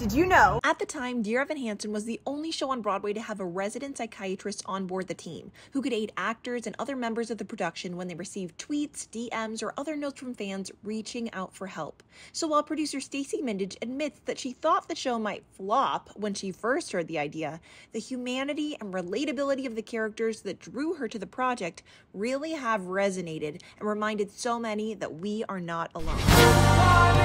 Did you know? At the time, Dear Evan Hansen was the only show on Broadway to have a resident psychiatrist on board the team who could aid actors and other members of the production when they received tweets, DMs, or other notes from fans reaching out for help. So while producer Stacey Mindich admits that she thought the show might flop when she first heard the idea, the humanity and relatability of the characters that drew her to the project really have resonated and reminded so many that we are not alone.